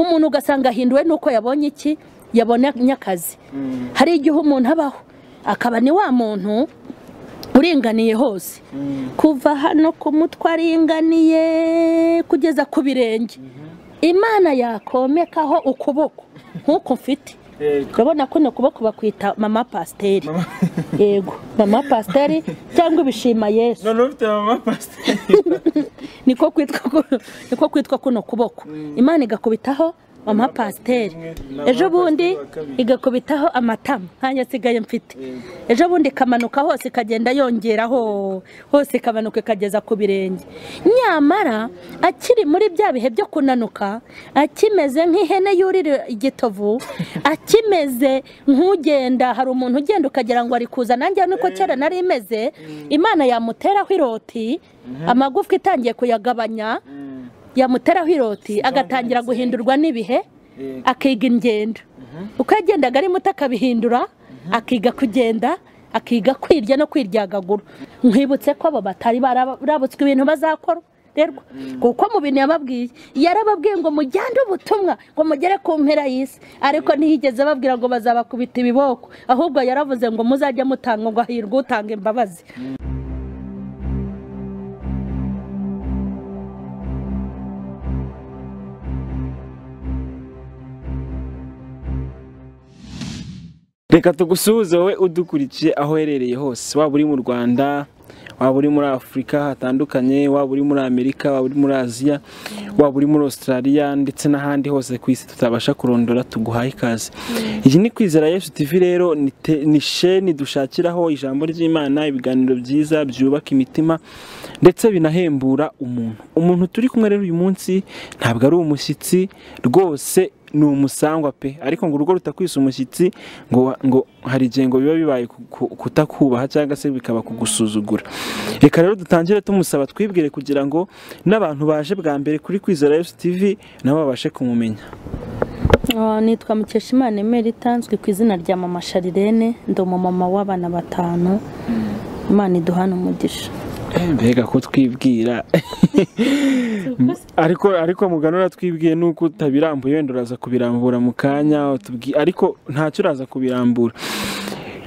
umuntu ugasanga ahinduwe nuko yabonye iki? Yabonye akazi hari igihe umuntu abaho akaba ni wa muntu uringaniye hose. Kuva hano ku mutwe aringaniye kugeza ku birenge. Imana yakomekaho ukuboko. Nk'uko mfite urabona kuno kuboko bakwita mama pasiteri yego mama pasiteri cyangwa ibishima yesu. None ufite mama pasiteri niko kwitwa niko kwitwa kuno kuboko. Imana igakubitaho mama pasiteri ejo bundi igakubitaho amatama. Nkanjye asigaye mfite. Ejo bundi ikamanuka hose ikagenda yongeraho. Hose ikamanuka ikageza ku birenge. Nyamara akiri muri bya bihe byo kunanuka akimeze nk'ihene yurira igitovu akimeze nk'ugenda hari umuntu ugenda ukagira ngo ari kuza nanjye niko kera nari imeze imana yamuteraho iroti amagufwa itangiye kuyagabanya yamuteraho iroti agatangira guhindurwa n'ibihe? Akiga ingendo. Uko yagendaga ari muto akabihindura akiga kugenda akiga kwirya no kwiryagagura. Nkwibutse ko abo batari barabutswe ibintu bazakora. Kuko mu bintu yababwiye yarababwiye ngo mujyane ubutumwa ngo mugere ku mpera y'isi. Ariko ntiyigeze babwira ngo bazabakubita ibiboko ahubwo yaravuze ngo muzajye mutanga ngo hahirwe utanga imbabazi. Reka tugusuhuze wowe udukurikiye aho uherereye hose. Waba uri mu rwanda waba uri muri afurika hatandukanye waba uri muri amerika waba uri muri aziya waba uri muri australia ndetse n'ahandi hose ku isi tutabasha kurondora tuguhaye ikaze. Iyi ni kwizera yesu tv rero ni sheni dushakiraho ijambo ry'imana ibiganiro byiza byubaka imitima ndetse binahembura umuntu. Umuntu turi kumwe rero uyu munsi ntabwo ari umushyitsi rwose ni umusangwa pe. Ariko ngo urugo rutakwisa umushyitsi ngo ngo hari igihe ngo biba bibaye kutakubaha cyangwa se bikaba kugusuzugura. Reka rero dutangire tumusaba twibwire kugira ngo n'abantu baje bwa mbere kuri kwizera Yesu TV nabo babashe kumumenya. Nitwa mukeshimana emeri itanzwe ku izina rya mama sharirene ndi umumama w'abana batanu. Imana iduhana umugisha. Mbega ko twibwira ariko ariko muganura twibwiye nuko utabirambuye wenda uraza kubirambura mu kanya ariko ntacyo uraza kubirambura.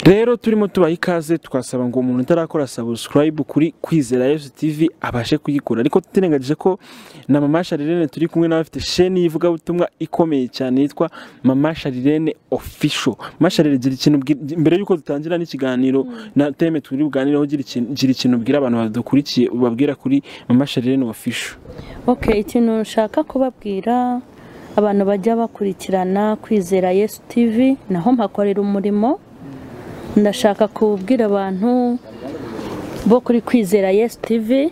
Rero turimo tubaha ikaze twasaba ngo umuntu utarakora sabusikarayibu kuri kwizera yesu tivi abashe kuyikora ariko tutirengagije ko na mama sharirene turi kumwe nawe afite sheni y'ivugabutumwa ikomeye cyane yitwa mama sharirene ofisho mama sharirene gira ikintu mbere y'uko dutangira n'ikiganiro na teme turi buganireho gira ikintu ubwira abantu badukurikiye ubabwira kuri mama sharirene ofisho oke ikintu nshaka kubabwira abantu bajya bakurikirana kwizera yesu tivi naho mpakorera umurimo. Ndashaka kubwira abantu bo kuri kwizera yesu tivi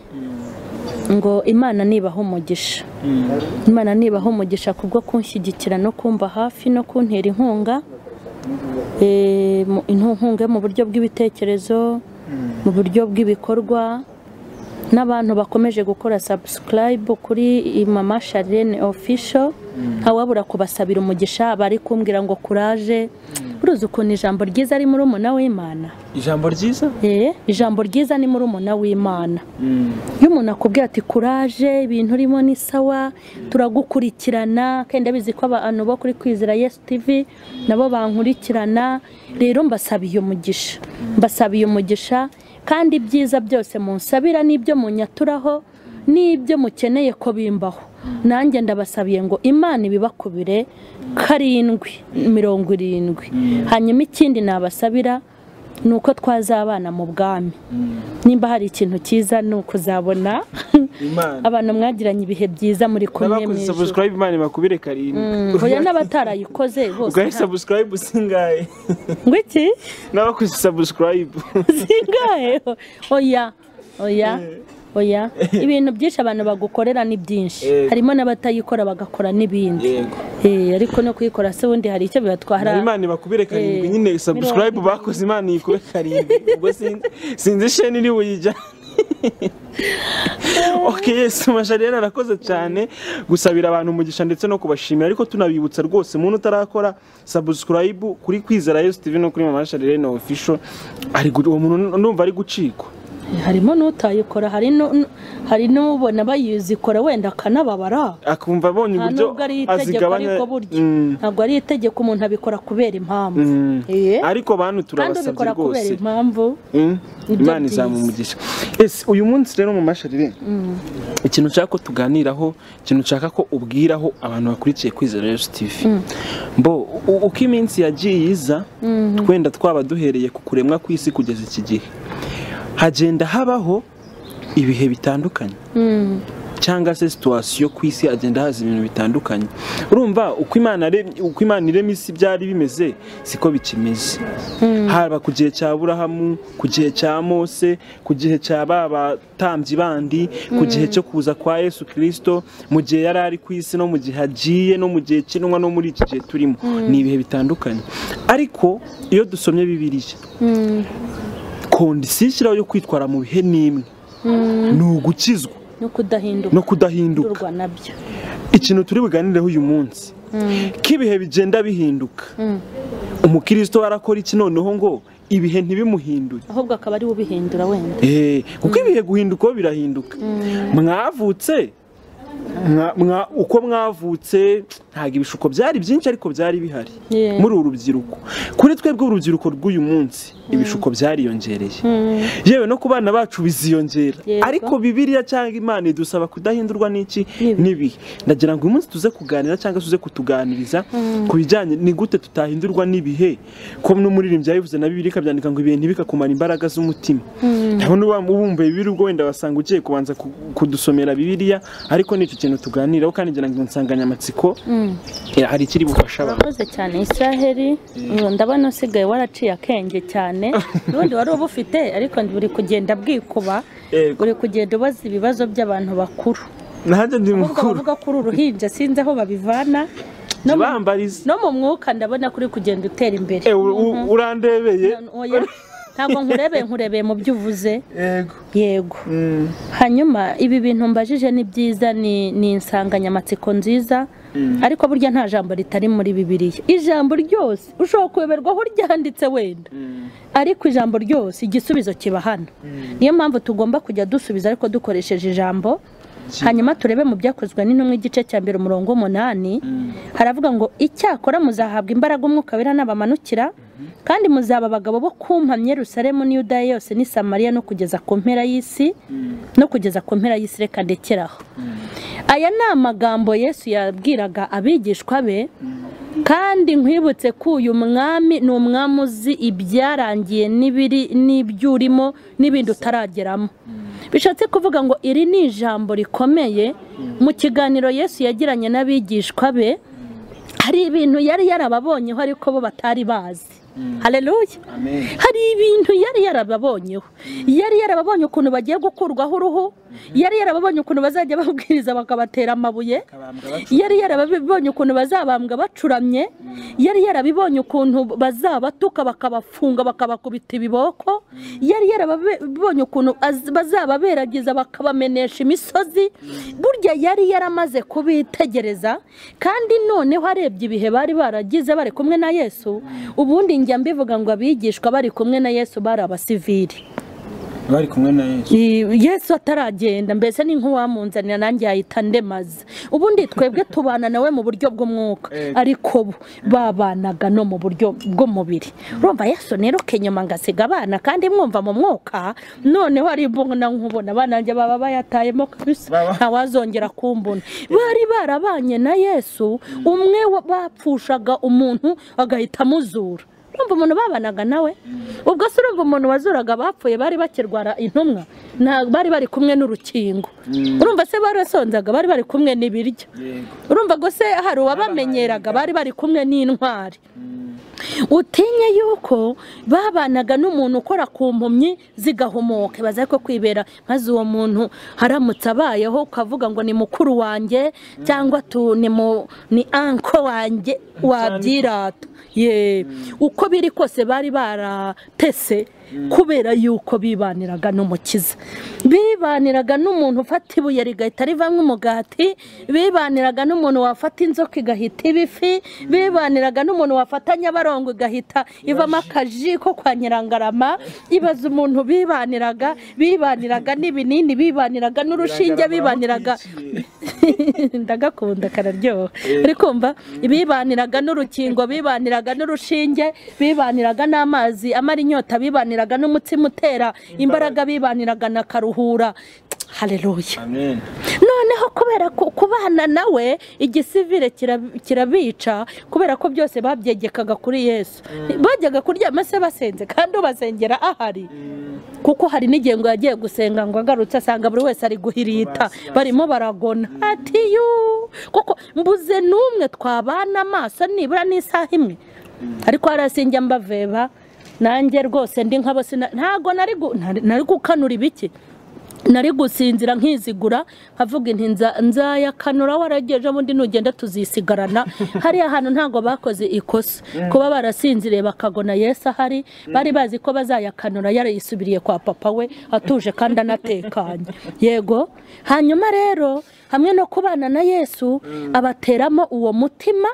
ngo imana nibaho umugisha. Imana nibaho umugisha kubwo kunshyigikira no kumva hafi no kuntera inkunga inkunga mu buryo bw'ibitekerezo mu buryo bw'ibikorwa n'abantu bakomeje gukora sabusikarayibu kuri mama sharirene ofisho ntawabura kubasabira umugisha bari kumbwira ngo kuraje. Uruzi ukuntu ijambo ryiza ari muri umuna w'imana. Ijambo ryiza? Ijambo ryiza ni muri umuna w'imana. Iyo umuntu akubwira ati kuraje ibintu urimo ni sawa turagukurikirana. Kandi abizi ko abantu bo kuri kwizera yesu tivi nabo bankurikirana. Rero mbasabiye umugisha. Mbasabiye umugisha kandi ibyiza byose munsabira n'ibyo munyaturaho n'ibyo mukeneye ko bimbaho. Nanjye ndabasabiye ngo imana ibibakubire karindwi mirongo irindwi. Hanyuma ikindi nabasabira ni uko twazabana mu bwami. Nimba hari ikintu cyiza ni ukuzabona. Abantu mwagiranye ibihe byiza muri kumwe n'abakoze sabusikarayibu imana ibakubire karindwi. Oya n'abatarayikoze bose ubwo sabusikarayibu singahe ngo iki? N'abakoze sabusikarayibu singahe oya oya. Oya ibintu byinshi abantu bagukorera ni byinshi. Harimo n'abatayikora bagakora n'ibindi. Ariko no kuyikora se ubundi hari icyo bibatwara? Imana ibakubire karindwi. Nyine sabusikarayibu bakoze imana yikube karindwi. Ubwo sinzi sheni iri buyijya oke yesi mashariyeri arakoze cyane gusabira abantu umugisha ndetse no kubashimira. Ariko tunabibutsa rwose umuntu utarakora sabusikarayibu kuri kwizera yesu tivi no kuri mama mashariyeri na ofisho uwo muntu numva ari gucikwa. Harimo n'utayikora hari nu- hari n'ubona bayizikora wenda akanababara. Akumva abonye uburyo azigabanya Mm, ntabwo ari itegeko umuntu abikora kubera impamvu. Mm. Eh, ariko bantu kandi turabasabye rwose. impamvu. Mm, imana izamumugisha. Ese uyu munsi rero mu masharire ikintu nshaka ko tuganiraho ikintu nshaka ko ubwiraho abantu bakurikiye kwizera yesu tv mbo uko iminsi yagiye iza twenda twaba duhereye ku kuremwa kw'isi kugeza iki gihe. Hagenda habaho ibihe bitandukanye. Cyangwa se situwasiyo ku isi hagenda haza ibintu bitandukanye. Urumva uko imana irema isi byari bimeze siko bikimeze. Haba ku gihe cya burahamu ku gihe cya mose ku gihe cya ba batambyi bandi ku gihe cyo kuza kwa yesu kirisito mu gihe yari ari ku isi no mu gihe agiye no mu gihe kinwa no muri iki gihe turimo. Ni ibihe bitandukanye. Ariko iyo dusomye bibiliya mm, kondisiyo ishyiraho yo kwitwara mu bihe n'imwe. Mm, ni ugukizwa. No kudahinduka. Ikintu turi buganireho uyu munsi. Mm, ko ibihe bigenda bihinduka. Mm. umukristo we arakora iki noneho ngo ibihe ntibimuhindure? Ahubwo akaba ari we ubihindura wenda. Eh, kuko ibihe guhinduka birahinduka. Mwavutse? Mwa- mwa- uko mwavutse? Ntabwo ibishuko byari byinshi ariko byari bihari. Muri uru rubyiruko. Kuri twebwe urubyiruko rw'uyu munsi ibishuko byariyongereye. Mm, yewe no ku bana bacu biziyongera. Ariko bibiliya cyangwa imana idusaba kudahindurwa n'iki? N'ibihe. ndagira ngo uyu munsi tuze kuganira cyangwa tuze kutuganiriza ku bijyanye ni gute tutahindurwa n'ibihe? Ko n'umuririmbyi yabivuze na bibiliya ikabyandika ngo ibihe ntibikakumara imbaraga z'umutima. Ndabona uba wumva bibiliya ubwo wenda wasanga ugiye kubanza ku- kudusomera bibiliya ariko ni cyo kintu tuganiraho kandi ngira ngo insanganyamatsiko mm. Hari ikiri bufasha abantu? Urakoze cyane. Israheli ubu ndabona usigaye waraciye akenge cyane. Ubundi wari ubufite ariko buri kugenda bwikuba. Uri kugenda ubaza ibibazo by'abantu bakuru. Nanjye ndi mukuru. bavuga ko uri uruhinja sinzi aho babivana. No mu- mwuka ndabona ko uri kugenda utera imbere. Eh, u- urandebeye. Ntabwo nkurebeye nkurebeye mu byo uvuze. Yego. Yego. Mm. hanyuma ibi bintu mbajije ni byiza ni insanganyamatsiko nziza ariko burya nta jambo ritari muri bibiliya. Ijambo ryose ushobora kuyoberwa aho ryanditse wenda ariko ijambo ryose igisubizo kiba hano. Niyo mpamvu tugomba kujya dusubiza ariko dukoresheje ijambo hanyuma turebe mu byakozwe n'intumwa igice cya mbere umurongo w'umunani haravuga ngo icyakora muzahabwa imbaraga umwuka wera n'abamanukira kandi muzaba abagabo bo kumpamya Yerusalemu n'Iyudaya yose n'i Samariya no kugeza ku mpera y'isi no kugeza ku mpera y'isi reka ndekeraho. Aya ni amagambo yesu yabwiraga abigishwa be kandi nkwibutse ko uyu mwami ni umwami uzi ibyarangiye n'ibiri n'ibyo urimo n'ibindi utarageramo. Bishatse kuvuga ngo iri ni ijambo rikomeye. Mu kiganiro yesu yagiranye n'abigishwa be hari ibintu yari yarababonyeho ariko bo batari bazi. Hareruya amen. Hari ibintu yari yarababonyeho. Yari yarababonye ukuntu bagiye gukurwaho uruhu yari yarababonye ukuntu bazajya babwiriza bakabatera amabuye. Yari yarabibonye ukuntu bazabambwa bacuramye. Yari yarabibonye ukuntu bazabatuka bakabafunga bakabakubita ibiboko. Yari yarabibonye ukuntu az- bazababeragiza bakabamenesha imisozi. Burya yari yaramaze kubitegereza kandi noneho arebye ibihe bari baragize bari kumwe na yesu. Ubundi njya mbivuga ngo abigishwa bari kumwe na yesu bari abasivili bari kumwe na yesu. Yesu ataragenda mbese ni nk'uwamunzanira nanjye yahita ndemaza. Ubundi twebwe tubana nawe mu buryo bw'umwuka. Ego. ariko babanaga no mu buryo bw'umubiri. Urumva yesu niruke inyuma ngasiga abana kandi mwumva mu mwuka noneho ari mbona nkubona. Abana banjye baba bayatayemo kabisa. Ntawazongera kumbona. Bari barabanye na yesu umwe bapfushaga umuntu agahita amuzura. Urumva umuntu babanaga nawe? Ubwo se urumva umuntu wazuraga abapfuye bari bakirwara intumwa? Bari bari kumwe n'urukingo. Urumva se barasonzaga bari bari kumwe n'ibiryo? Urumva ngo se hari uwabamenyeraga bari bari kumwe n'intwari? Utinye yuko babanaga n'umuntu ukora ku mpumyi zigahumuka baza ko kwibera maze uwo muntu haramutse abayeho ukavuga ngo ni mukuru wanjye cyangwa tu ni anko wanjye wabyirata ye. Uko biri kose bari baratese kubera yuko bibaniraga n'umukiza. Bibaniraga n'umuntu ufata ibuye rigahita rivamo umugati bibaniraga n'umuntu wafata inzoka igahita iba ifi bibaniraga n'umuntu wafata nyabarongo igahita ivamo akaji ko kwa nyirangarama. Ibaza umuntu bibaniraga bibaniraga n'ibinini bibaniraga n'urushinge bibaniraga ndagakunda kararyoha. Uri kumva? Bibaniraga n'urukingo bibaniraga n'urushinge bibaniraga n'amazi amara inyota bibaniraga n'umutsima utera imbaraga. bibaniraga na karuhura. Hareruya amen. Noneho kubera kubana nawe igisivire kira- kirabica kubera ko byose babyegekaga kuri yesu. Bajyaga kuryama se basenze kandi ubasengera ahari. Kuko hari n'igihe ngo yagiye gusenga ngo agarutse asanga buri wese ari guhirita barimo baragona. Ati yu! Kuko mbuze n'umwe twabana amaso nibura n'isaha imwe. Ariko harasinjya mbaveba nanjye rwose ndi nk'abo ntabwo nari gu- nari- nari gukanura ibiki. Nari gusinzira nkizigura nkavuga inti nza- nzayakanura warageje ubundi nugenda tuzisigarana. Hariya hantu ntabwo bakoze ikosa. Kuba barasinziriye bakagona yesu ahari bari bazi ko bazayakanura yarayisubiriye kwa papa we atuje kandi anatekanye. Yego hanyuma rero hamwe no kubana na yesu abateramo uwo mutima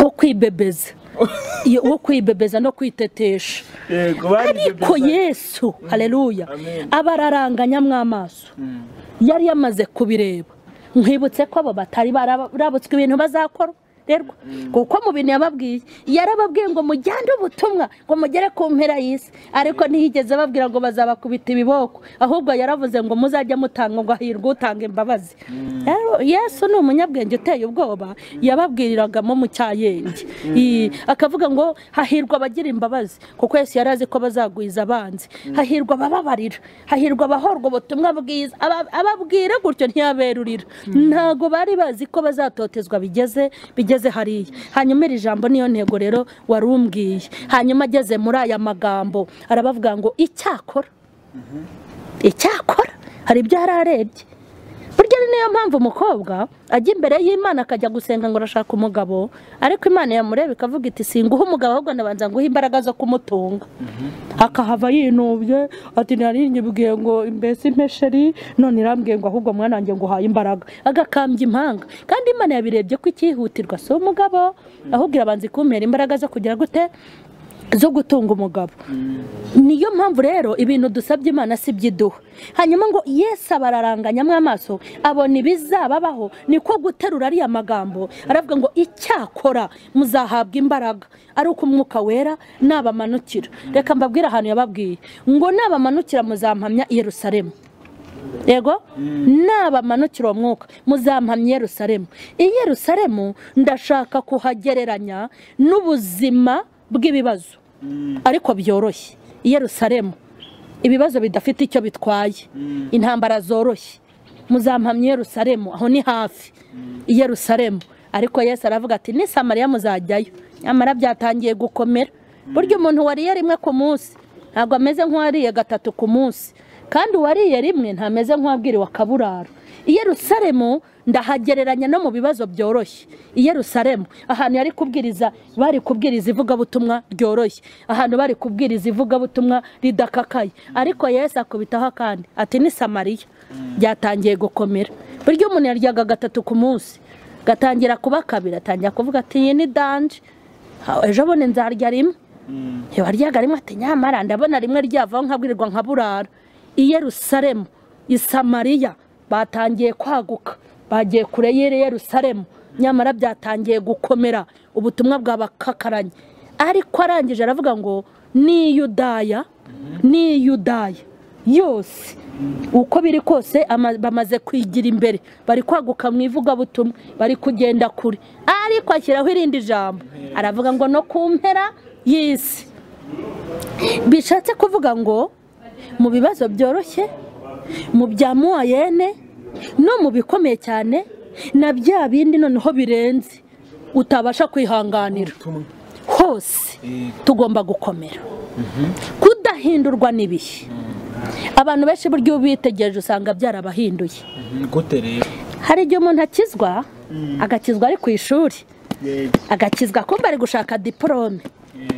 wo kwibebeza. Wo kwibebeza no kwitetesha. Ariko yesu hareruya Amen. aba araranganyamo amaso yari yamaze kubireba. Nkwibutse ko abo batari barabutswe ibintu bazakora? Rerwa kuko mu bintu yababwiye yarababwiye ngo mujyane ubutumwa ngo mugere ku mpera y'isi. Ariko ntiyigeze ababwira ngo bazabakubita ibiboko ahubwo yaravuze ngo muzajya mutanga ngo hahirwe utanga imbabazi Rero yesu ni umunyabwenge uteye ubwoba yababwiriragamo mu cyayenge. I- akavuga ngo hahirwa abagira imbabazi kuko yesu yari azi ko bazagwiza abanzi. Hahirwa abababarira hahirwa abahorwa ubutumwa bwiza Aba- ababwira gutyo ntiyaberurira. Ntabwo bari bazi ko bazatotezwa bigeze bigeze hariya hanyuma iri jambo niyo ntego rero wari umbwiye. Hanyuma ageze muri aya magambo arabavuga ngo icyakora. Icyakora? Hari ibyo yari arebye. Ni niyo mpamvu umukobwa ajya imbere y'imana akajya gusenga ngo arashaka umugabo. Ariko imana yamureba ikavuga iti singuha umugabo ahubwo ndabanza nguha imbaraga zo kumutunga. Akahava yinubye ati nyibwiye ngo mbese impesheri none irambwiye ngo ahubwo mwana wanjye ngo uhaye imbaraga. Agakambya impanga. Kandi imana yabirebye ko icyihutirwa si umugabo ahubwo irabanza ikumpera imbaraga zo kugira gute zo gutunga umugabo. Niyo mpamvu rero ibintu dusabye imana si byiduha. Hanyuma ngo yesu abararanganyamo amaso abona ibizababaho niko guterura ariya magambo. Aravuga ngo icyakora muzahabwa imbaraga. Ari uko umwuka wera nabamanukira. Reka mbabwire ahantu yababwiye. Ngo nabamanukira muzampamya i yerusalemu. Yego? Nabamanukira uwo mwuka muzampamya i yerusalemu. I yerusalemu ndashaka kuhagereranya n'ubuzima bw'ibibazo. Ariko byoroshye. I yerusalemu ibibazo bidafite icyo bitwaye. Intambara zoroshye. Muzampamya i yerusalemu aho ni hafi. I yerusalemu. Ariko yesu aravuga ati ni samariya muzajyayo. Nyamara byatangiye gukomera. Burya umuntu wariye rimwe ku munsi ntabwo ameze nk'uwariye gatatu ku munsi. Kandi uwariye rimwe ntameze nk'uwabwiriwe akaburara i yerusalemu ndahagereranya no mu bibazo byoroshye. I yerusalemu ahantu yari kubwiriza bari kubwiriza ivugabutumwa ryoroshye. Ahantu bari kubwiriza ivugabutumwa ridakakaye. Ariko yesu akubitaho akandi ati ni samariya. Byatangiye gukomera. Burya umuntu yaryaga gatatu ku munsi gatangira kuba kabiri atangira kuvuga ati iyi ni danje. Ejo bundi nzarya rimwe. Ntiwaryaga rimwe? Ati nyamara ndabona rimwe ryavaho nkabwirirwa nka burara i yerusalemu i samariya batangiye kwaguka. Bagiye kure yerusalemu. Nyamara byatangiye gukomera. Ubutumwa bwabakakaranye. Ariko arangije aravuga ngo ni yudaya ni yudaya. Yose. Uko biri kose ama- bamaze kwigira imbere. Bari kwaguka mu ivugabutumwa. Bari kugenda kure. Ariko ashyiraho irindi jambo. Aravuga ngo no ku mpera y'isi. Bishatse kuvuga ngo mu bibazo byoroshye mu bya muwayene no mu bikomeye cyane na bya bindi noneho birenze. Utabasha kwihanganira. Hose tugomba gukomera. Kudahindurwa n'ibihe. Abantu benshi buryo iyo ubitegereje usanga byarabahinduye. Rero? Hari igihe umuntu akizwa agakizwa ari ku ishuri. Agakizwa kumva ari gushaka diporome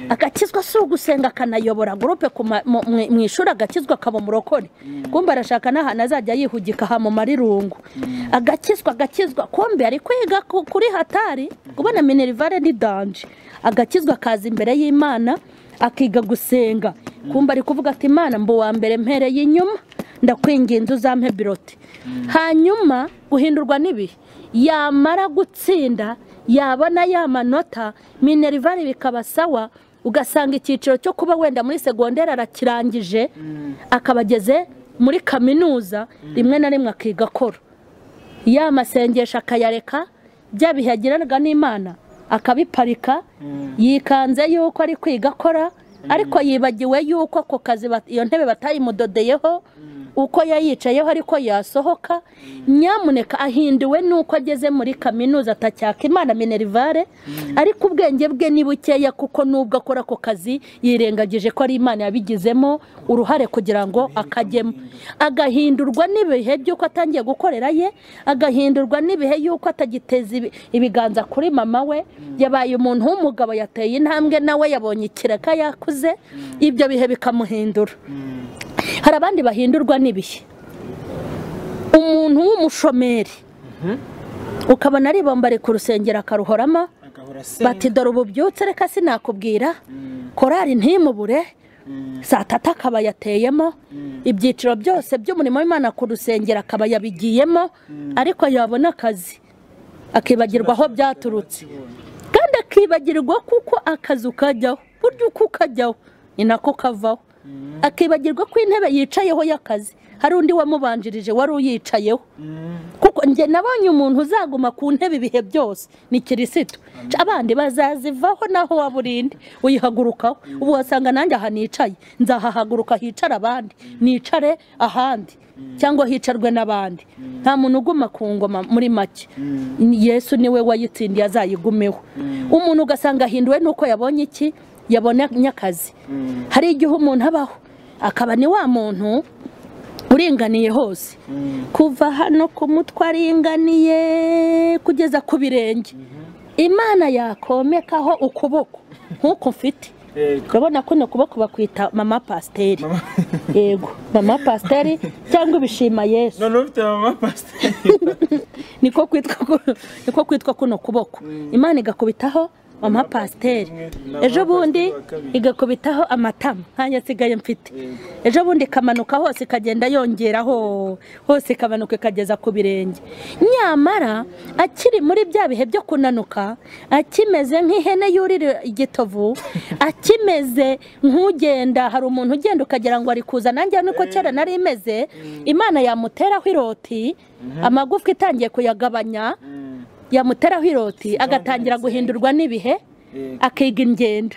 agakizwa si ugusenga akanayobora gurupe mu- ishuri agakizwa akaba umurokore. Kumbe arashaka n'ahantu azajya yihugika aha mu marirungu. Agakizwa agakizwa kumbe ari kwiga ku- kuri hatari. Kubona minerivare ni danje agakizwa akaza imbere y'imana akiga gusenga. Kumbe ari kuvuga ati imana mbu wa mbere mpereye inyuma ndakwinginze uzampe birote. Hanyuma guhindurwa n'ibihe. Yamara gutsinda yabona ya manota minerivare bikaba sawa ugasanga icyiciro cyo kuba wenda muri segonderi arakirangije akaba ageze muri kaminuza rimwe na rimwe akiga akora ya masengesho akayareka bya bihe yagiranaga n'imana akabiparika yikanze yuko ari kwiga akora ariko yibagiwe yuko ako kazi iyo ntebe batayimudodeyeho uko yayicayeho ariko yasohoka. Nyamuneka ahinduwe n'uko ageze muri kaminuza atacyaka imana minerivare ariko ubwenge bwe ni bukeya kuko nubwo akora ako kazi yirengagije ko ari imana yabigizemo uruhare kugira ngo akajyemo agahindurwa n'ibihe by'uko atangiye gukorera ye agahindurwa n'ibihe y'uko atagiteza ibi- ibiganza kuri mama we. Yabaye umuntu w'umugabo yateye intambwe nawe yabonye ikiraka yakuze. Ibyo bihe bikamuhindura. Hari abandi bahindurwa n'ibihe. Umuntu w'umushomeri ukabona ari bomba ari ku rusengero akaruhoramo bati dore ubu byutse reka sinakubwira. Korari ntimubure. Saa tatu akaba yateyemo. Ibyiciro byose by'umurimo w'imana ku rusengero akaba yabigiyemo. Ariko yabona akazi. Akibagirwa aho byaturutse. Kandi akibagirwa kuko akazi ukajyaho burya uko ukajyaho ni nako kavaho akibagirwa ko intebe yicayeho y'akazi hari undi wamubanjirije wari uyicayeho. Kuko njye nabonye umuntu uzaguma ku ntebe ibihe byose ni kirisitu. Abandi bazazivaho naho waba urinde uyihagurukaho. Ubu wasanga nanjye aha nicaye nzahahaguruka hicara abandi nicare ahandi cyangwa hicarwe n'abandi. Nta muntu uguma ku ngoma muri make. Yesu ni we wayitsindiye azayigumeho. Umuntu ugasanga ahinduwe n'uko yabonye iki? Yabonye akazi hari igihe umuntu abaho akaba ni wa muntu uringaniye hose. Kuva hano ku mutwe aringaniye kugeza ku birenge. Imana yakomekaho ukuboko. Nk'uko mfite. Urabona ko ni ukuboko bakwita mama pasiteri. Yego. Mama pasiteri cyangwa ibishima yesu. Noneho ufite mama pasiteri. Niko kwitwa niko kwitwa kuno kuboko. Imana igakubitaho mama pasiteri ejo bundi igakubitaho amatama nkanjye nsigaye mfite. Ejo bundi ikamanuka hose ikagenda yongeraho. Hose ikamanuka ikageza ku birenge. Nyamara akiri muri bya bihe byo kunanuka akimeze nk'ihene yurira igitovu akimeze nk'ugenda hari umuntu ugenda ukagira ngo ari kuza nanjye niko kera nari imeze imana yamuteraho iroti amagufwa itangiye kuyagabanya yamuteraho iroti agatangira guhindurwa n'ibihe akiga ingendo.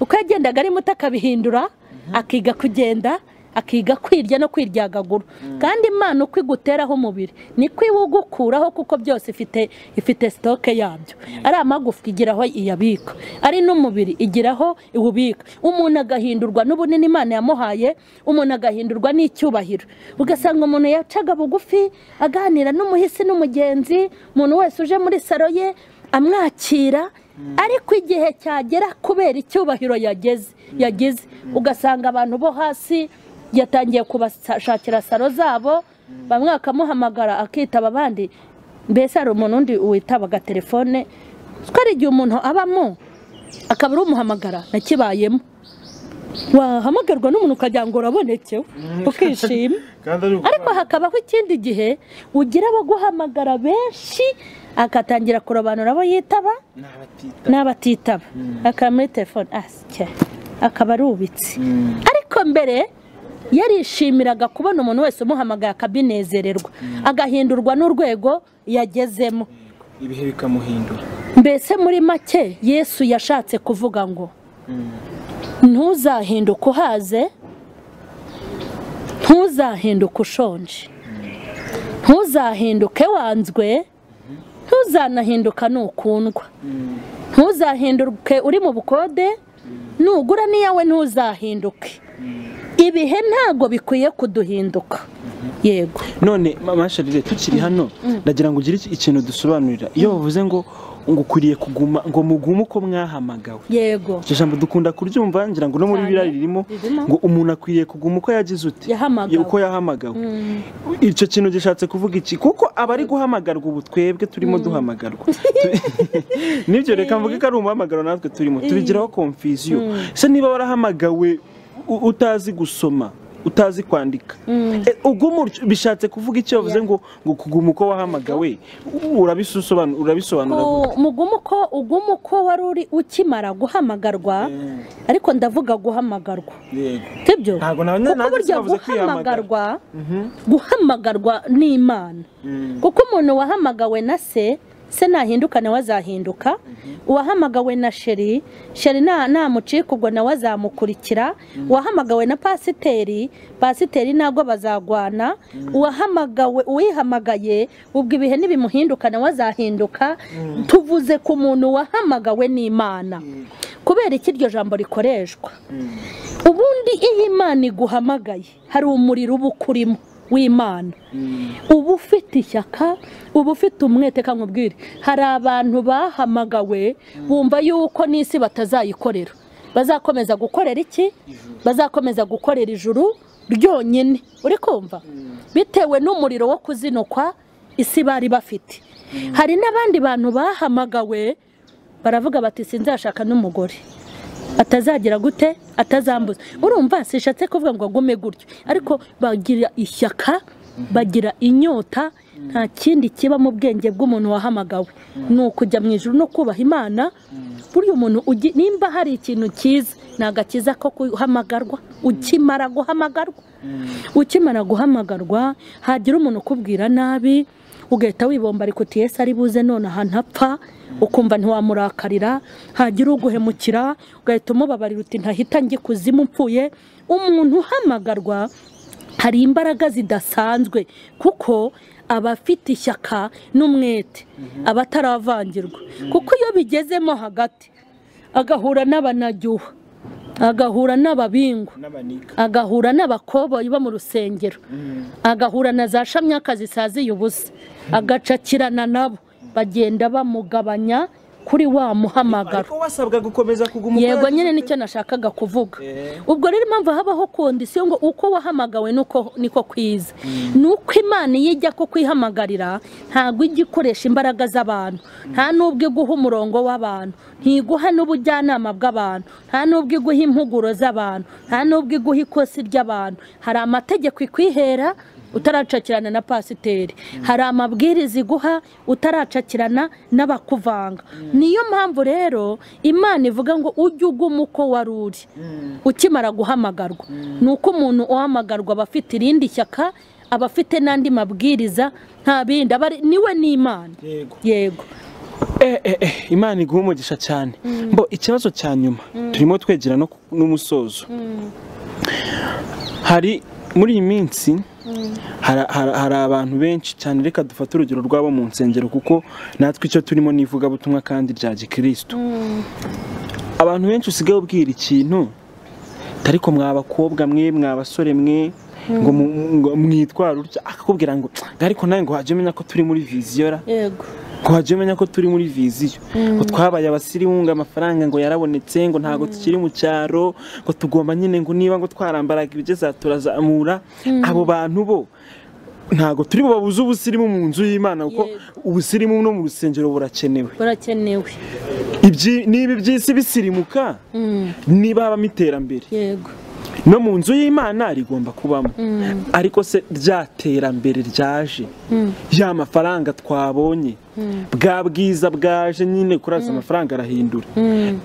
Uko yagendaga ari muto akabihindura akiga kugenda akiga kwirya no kwiryagagura. Kandi imana uko iguteraho umubiri niko iwugukuraho kuko byose ifite ifite sitoke yabyo. Ari amagufwa igiraho iyabika ari n'umubiri igiraho iwubika umuntu agahindurwa n'ubunini imana yamuhaye umuntu agahindurwa n'icyubahiro. Ugasanga umuntu yacaga bugufi aganira n'umuhisi n'umugenzi umuntu wese uje muri saro ye amwakira ariko igihe cyagera kubera icyubahiro yageze yagize. Ugasanga abantu bo hasi yatangiye kubashakira saro zabo bamwe bakamuhamagara akitaba abandi mbese hari umuntu undi witaba agatelefone ko ari igihe umuntu abamo akaba ari umuhamagara nakibayemo wahamagarwa n'umuntu ukagira ngo urabonekewe ukishima. Ariko hakabaho ikindi gihe ugira abaguhamagara benshi agatangira kurobanura abo yitaba n'abatitaba. akaba muri telefone akaba arubitse ariko mbere yarishimiraga kubona umuntu wese umuhamagaye akabinezererwa agahindurwa n'urwego yagezemo. Ibihe bikamuhindura. Mbese muri make yesu yashatse kuvuga ngo ntuzahinduke uhaze ntuzahinduke ushonje ntuzahinduke wanzwe ntuzanahinduka nukundwa ntuzahinduke uri mu bukode nugura n'iyawe ntuzahinduke. Ibihe ntabwo bikwiye kuduhinduka? Yego. None mama sharire tukiri hano ndagira ngo ugire ikintu dusobanurira. Iyo bavuze ngo ngo ukwiriye kuguma ngo mugume uko mwahamagawe. Yego. Iryo jambo dukunda kuryumva ngira ngo no muri biriya ririmo ngo umuntu akwiriye kuguma uko yagize uti. Uko yahamagawe. Icyo kintu gishatse kuvuga iki? Kuko abari guhamagarwa ubu twebwe turimo duhamagarwa. Nibyo reka mvuge ko ari umuhamagaro natwe turimo. Tubigiraho confusion. Ese niba warahamagawe utazi gusoma utazi kwandika. E, uguma utyo, bishatse kuvuga icyo yavuze ngo ngo kuguma uko wahamagawe. Urabisobanura mugume uko ugume uko wari uri ukimara guhamagarwa ariko ndavuga guhamagarwa. Yego. sibyo? Kuko burya sinavuze kwihamagara. guhamagarwa guhamagarwa n'imana. Kuko umuntu wahamagawe na se se nahinduka nawe azahinduka uwahamagawe na sheri sheri na- namucika ubwo nawe azamukurikira uwahamagawe na pasiteri. Pasiteri ntabwo bazagwana. Uwahamagawe uwihamagaye ubwo ibihe nibimuhinduka nawe azahinduka tuvuze ku muntu wahamagawe n'imana. Kubera iki iryo jambo rikoreshwa? Ubundi iyo imana iguhamagaye hari umuriro uba ukurimo. W'imana. Uba ufite ishyaka uba ufite umwete nkubwire hari abantu bahamagawe bumva yuko n'isi batazayikorera. Bazakomeza gukorera iki? Bazakomeza gukorera ijuru ryonyine. Uri kumva? Bitewe n'umuriro wo kuzinukwa isi bari bafite. Hari n'abandi bantu bahamagawe baravuga bati sinzashaka n'umugore. Atazagira gute? Atazambuza. Urumva sishatse kuvuga ngo agume gutyo. Ariko bagira ishyaka bagira inyota nta kindi kiba mu bwenge bw'umuntu wahamagawe. Ni ukujya mu ijoro no kubaha imana. Buriya umuntu nimba hari ikintu cyiza ni agakiza ko guhamagarwa. Ukimara guhamagarwa. Ukimara guhamagarwa hagira umuntu ukubwira nabi ugahita wibomba ariko uti Yesu ari buze none ahantu apfa? Ukumva ntiwamurakarira hagira uguhemukira ugahita umubabarira uti ntahita njye kuzimu mpfuye. Umuntu uhamagarwa hari imbaraga zidasanzwe kuko aba afite ishyaka n'umwete aba ataravangirwa. Kuko iyo bigezemo hagati agahura n'abanajyuha. Agahura n'ababingu n'abanika. agahura n'abakoboyi bo mu rusengero agahura na za shamyaka zisaziye ubusa agacakirana nabo bagenda bamugabanya kuri wa muhamagaro. ariko wasabwa gukomeza kuguma yego nyine ni cyo nashakaga kuvuga. Eh. ubwo rero impamvu habaho kondisiyo ngo uko wahamagawe nuko niko kwiza ni uko imana iyo ijya kukwihamagarira ntabwo ijya ikoresha imbaraga z'abantu. Nta n'ubwo iguha umurongo w'abantu. Ntiguha n'ubujyanama bw'abantu. Nta n'ubwo iguha impuguro z'abantu. Nta n'ubwo iguha ikosi ry'abantu. Hari amategeko ikwihera utaracakirana na pasiteri. Hari amabwiriza iguha utaracakirana n'abakuvanga. Niyo mpamvu rero imana ivuga ngo ujye uguma uko wari uri. Ukimara guhamagarwa. Ni uko umuntu uhamagarwa aba afite irindi shyaka aba afite n'andi mabwiriza nta bindi. Niwe n'imana. Yego. Yego. Eh, eh, eh, imana iguha umugisha cyane. Mbo ikibazo cya nyuma. Turimo twegera n'umusozo. Hari muri iyi minsi hari, abantu benshi cyane reka dufate urugero rwabo mu nsengero kuko natwe icyo turimo ni ivugabutumwa kandi rya gikristo. Abantu benshi usigaye ubwira ikintu ariko mwa bakobwa mwe mwa basore mwe ngo mu- ngo mwitware utya? Akakubwira ngo ariko nawe ngo wajya umenya ko turi muri viziyora yego. Ngo wajya umenya ko turi muri viziyo. Ngo twabaye abasirimu ngo amafaranga ngo yarabonetse ngo ntabwo tukiri mu cyaro ngo tugomba nyine ngo niba ngo twarambaraga ibigeza turazamura abo bantu bo ntabwo turi bubabuze ubusirimu mu nzu y'imana kuko ubusirimu no mu rusengero burakenewe. Burakenewe. Niba iby'isi bisirimuka Mm, niba habamo iterambere. Yego. No mu nzu y'imana rigomba kubamo. Ariko se rya terambere ryaje. Ya mafaranga twabonye. Bwa bwiza bwaje nyine kuraza amafaranga arahindura.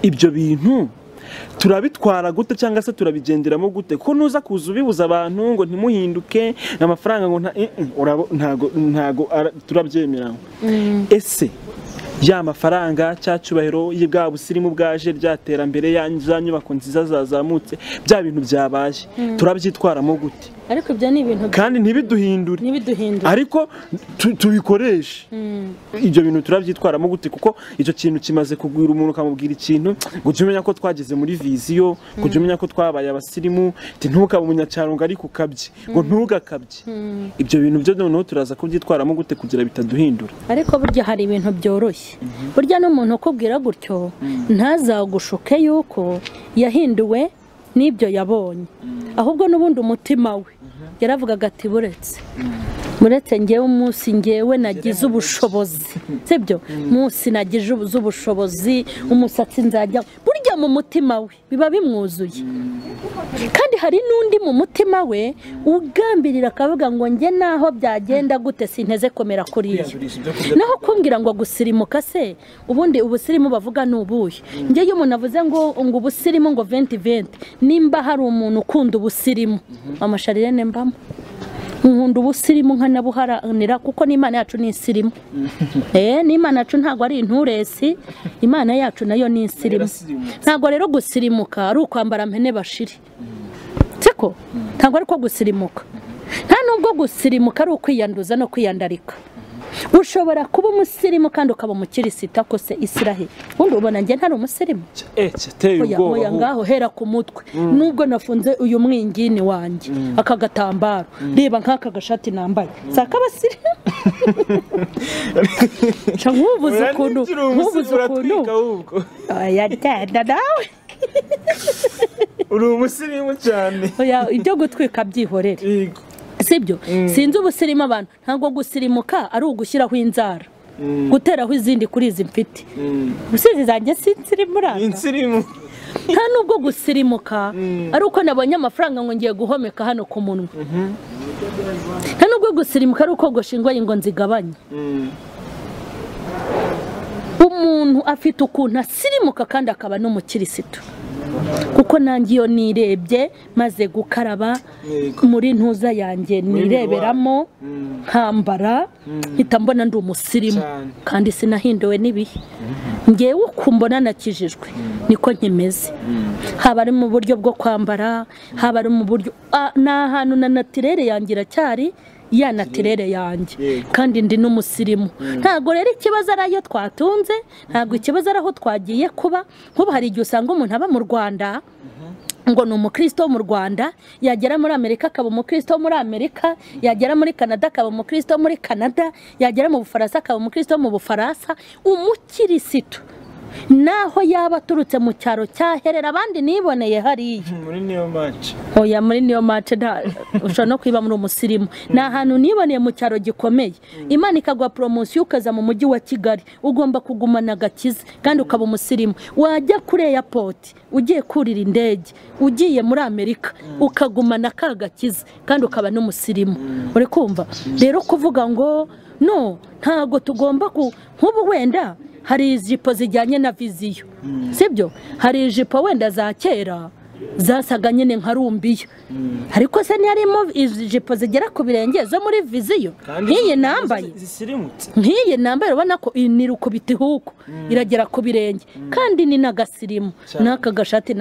Ibyo bintu turabitwara gute cyangwa se turabigenderamo gute? Ko nuza kuza ubibuza abantu ngo ntimuhinduke amafaranga ngo eh, eh, ntago ntago ara- turabyemera. Ese ya mafaranga cya cyubahiro bwa busirimu bwaje rya terambere ya nyubako nziza zazamutse bya bintu byabaye. Turabyitwaramo gute? Ariko ibyo ni ibintu kandi ntibiduhindure. Ariko tu- tubikoreshe. Ibyo bintu turabyitwaramo gute? Kuko icyo kintu kimaze kugwira umuntu ukamubwira ikintu ngo ujye umenya ko twageze muri viziyo ngo ujye umenya ko twabaye abasirimu ntukabe umunyacyaro ngo ariko ukabye ngo ntugakabye. Ibyo bintu byo noneho turaza kubyitwaramo gute kugira bitaduhindura? Ariko burya hari ibintu byoroshye. Burya n'umuntu ukubwira gutyo ntazagushuke yuko yahinduwe n'ibyo yabonye. Ahubwo n'ubundi umutima we. Yaravugaga ati buretse. Muretse ngewe umunsi ngewe nagize ubushobozi. Sibyo? Munsi nagize ubushobozi umusatsi nzajya burya mu mutima we biba bimwuzuye. Kandi hari n'undi mu mutima we ugambirira akavuga ngo njye naho byagenda gute sinteze komera kuriya naho kumbwira ngo gusirimuka se ubundi ubusirimu bavuga ni ubuhe? Njye iyo umuntu avuze ngo ngo ubusirimu ngo venti venti nimba hari umuntu ukunda ubusirimu. Amasharirene mbamo. Nkunda ubusirimu nkanabuharanira kuko n'imana yacu ni insirimu eh n'imana yacu ntabwo ari inturesi imana yacu na yo ni insirimu ntabwo rero gusirimuka ari ukwambara mpene bashiri siko ntabwo ari ko gusirimuka. Nta nubwo gusirimuka ari ukwiyanduza no kwiyandarika. Ushobora kuba umusirimu kandi ukaba umukirisita ko se isiraheli ubundi ubona njye ntari umusirimu. Eh oya ngaho hera ku mutwe. Nubwo nafunze uyu mwingini wanjye aka gatambaro. Reba nk'aka gashati nambaye si ak'abasirimu nkubuze ukuntu nkubuze ukuntu oya genda nawe. Uri umusirimu cyane. Ibyo gutwika byihorere. Yego. Sibyo sinzi ubusirimu abantu. Ntabwo gusirimuka ari ugushyiraho inzara. Guteraho izindi kuri izi mfite. Ubusizi zanjye si insirimu. Nta nubwo gusirimuka ari uko nabonye amafaranga ngo ngiye guhomeka hano ku munwa. Nta nubwo gusirimuka ari uko gushingoye ngo nzigabanye. Umuntu afite ukuntu asirimuka kandi akaba n'umukirisitu. Kuko nanjye iyo nirebye maze gukaraba muri ntuza yanjye nireberamo nkambara mpita mbona ndi umusirimu kandi sinahinduwe n'ibihe. Ngewe uko mbona nakijijwe niko nkimeze. Haba ari mu buryo bwo kwambara haba ari mu buryo Ah, ni ahantu na natirere yanjye iracyari ya natirere yanjye. Kandi ndi n'umusirimu. Ntabwo rero ikibazo ari ayo twatunze ntabwo ikibazo ari aho twagiye kuba. Nk'ubu hari igihe usanga umuntu aba mu rwanda ngo ni umukristo wo mu rwanda yagera muri amerika akaba umukristo wo muri amerika yagera muri canada akaba umukristo wo muri canada yagera mu bufaransa akaba umukristo wo mu bufaransa. Umukirisitu. Naho yaba aturutse mu cyaro cyaherera abandi niboneye hariya. Muri niyo maci oya muri niyo mace nta ushobora no kwiba muri umusirimu. Ni ahantu niboneye mu cyaro gikomeye. Imana ikaguha poromosiyo ukaza mu mujyi wa kigali. Ugomba kugumana agakiza kandi ukaba umusirimu. Wajya kuri eyapoti ugiye kurira indege ugiye muri amerika ukagumana ka gakiza kandi ukaba n'umusirimu. Uri kumva? Rero kuvuga ngo no ntabwo tugomba ku nk'ubu wenda hari ijipo zijyanye na viziyo. Sibyo? Hari ijipo wenda za kera zasaga nyine nka rumbiya ariko se ntiyarimo ijipo zigera ku birenge zo muri viziyo? Nk'iyi nambaye. nk'iyi nambaye urabona ko ni rukubita ihuku iragera ku birenge. Kandi ni n'agasirimu n'aka gashati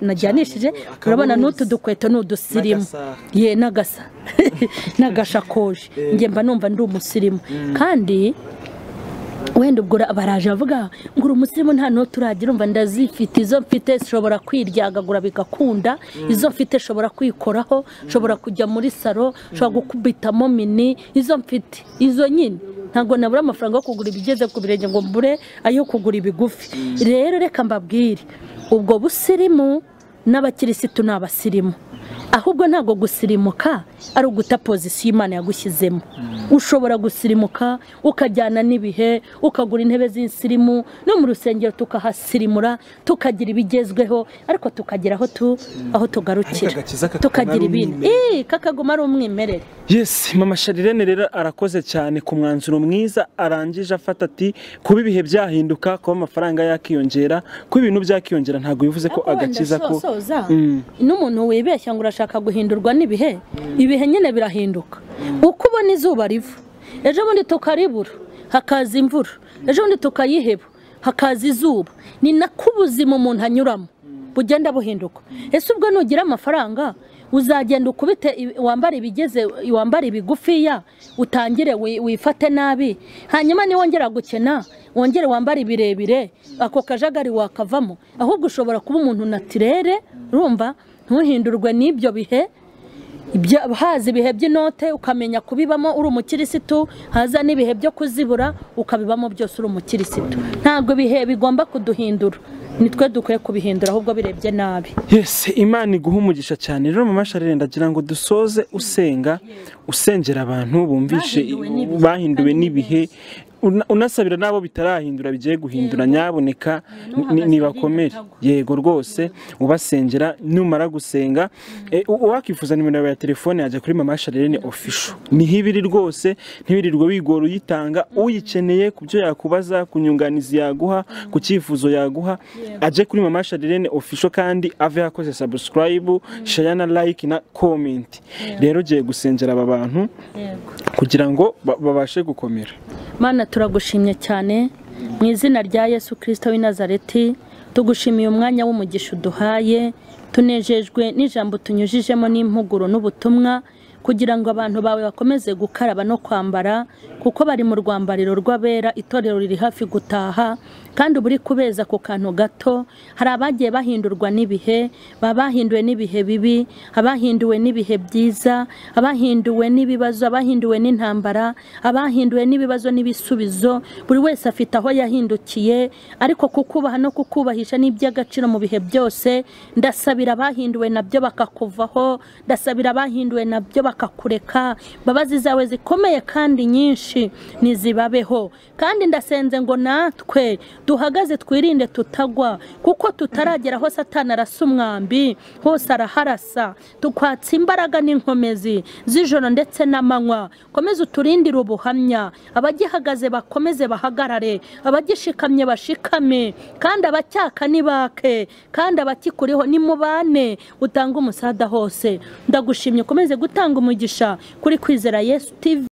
najyanishije urabona n'utu dukweto ni udusirimu ye n'agasa. N'agashakoshi njye mba numva ndi umusirimu. Kandi wenda ubwo baraje bavuga ngo uri umusirimu nta n'uwo turagira umva ndazifite izo mfite zishobora kwiryagagura bigakunda izo mfite nshobora kwikoraho nshobora kujya muri salo nshobora gukubitamo mini izo mfite izo nyine. Ntabwo nabura amafaranga yo kugura ibigeze ku birenge ngo mbure ayo kugura ibigufi. Rero reka mbabwire ubwo busirimu n'abakirisitu ni abasirimu ahubwo ntabwo gusirimuka ari uguta pozisiyo imana yagushyizemo. Ushobora gusirimuka ukajyana n'ibihe ukagura intebe z'insirimu no mu rusengero tukahasirimura tukagira ibigezweho ariko tukagera aho tu aho tugarukira. Tukagira ibindi. kakaguma ari umwimerere. Yes mama sharirene rero arakoze cyane ku mwanzuro mwiza arangije afata ati kuba ibihe byahinduka kuba amafaranga yakiyongera kuba ibintu byakiyongera ntabwo bivuze ko agakiza ko soza Mm. n'umuntu wibeshya ngo urashaka guhindurwa n'ibihe? Ibihe nyine birahinduka. Uko ubona izuba riva? Ejo bundi tukaribura hakaza imvura. Ejo bundi tukayiheba hakaza izuba. Ni nako ubuzima umuntu anyuramo. Bugenda buhinduka. Ese ubwo nugira amafaranga? Uzagenda ukubite wambare ibigeze wambare ibigufiya utangire wi- wifate nabi. Hanyuma niwongera gukena wongere wambare ibirebire ako kajagari wakavamo. Ahubwo ushobora kuba umuntu natirere urumva ntuhindurwe n'ibyo bihe haza ibihe by'inote ukamenya kubibamo uri umukirisitu haza n'ibihe byo kuzibura ukabibamo byose uri umukirisitu. Ntabwo ibihe bigomba kuduhindura. Nitwe dukwiye kubihindura ahubwo birebye nabi. Yesi imana iguha umugisha cyane. Rero mama sharire ndagira ngo dusoze usenga usengera abantu bumvishe Bahinduwe n'ibihe. Unasabira n'abo bitarahindura bigiye guhindura nyaboneka nibakomere. Yego rwose ubasengera numara gusenga. Eh, u- uwakifuza nimero ya telefone yajya kuri mama sharire ni official. Niho ibiri rwose ntibirirwe wigora uyitanga. Uyikeneye ku byo yakubaza ku nyunganizi yaguha ku cyifuzo yaguha aje kuri mama sharire ni official kandi ave yakoze subscribe share na like na comment. Rero ugiye gusengera aba bantu kugira ngo ba- babashe gukomera. Mana turagushimye cyane. Mu izina rya yesu kirisito w'i nazareti tugushimiye umwanya w'umugisha uduhaye tunejejwe n'ijambo tunyujijemo n'impuguro n'ubutumwa kugira ngo abantu bawe bakomeze gukaraba no kwambara kuko bari mu rwambariro rw'abera itorero riri hafi gutaha kandi uba uri kubeza ku kantu gato hari abagiye bahindurwa n'ibihe baba bahinduwe n'ibihe bibi abahinduwe n'ibihe byiza abahinduwe n'ibibazo abahinduwe n'intambara abahinduwe n'ibibazo n'ibisubizo buri wese afite aho yahindukiye ariko kukubaha no kukubahisha ni iby'agaciro mu bihe byose ndasabira abahinduwe na byo bakakuvaho ndasabira abahinduwe na byo bakakureka imbabazi zawe zikomeye kandi nyinshi nizibabeho. Kandi ndasenze ngo natwe duhagaze twirinde tutagwa kuko tutaragera aho satani arasa umwambi hose araharasa. Tukwatsa imbaraga n'inkomezi z'ijoro ndetse n'amanywa. Komeze uturindire ubuhamya. Abagihagaze bakomeze bahagarare. Abagishikamye bashikame. Kandi abacyaka nibake kandi abakikuriho nimubane utange umusada hose. Ndagushimye. Ukomeze gutanga umugisha kuri kwizera yesu tv